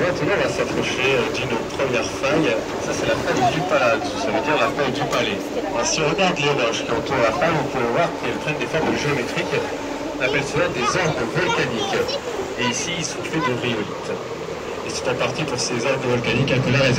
maintenant, on va s'approcher euh, d'une première faille. Ça, c'est la faille du palade, ça veut dire la faille du palais. Alors, si on regarde les roches qui entourent la faille, on peut voir qu'elles prennent des formes géométriques. On appelle cela des arbres volcaniques. Et ici, ils sont faits de rhyolite. Et c'est en partie pour ces arbres volcaniques que la réserve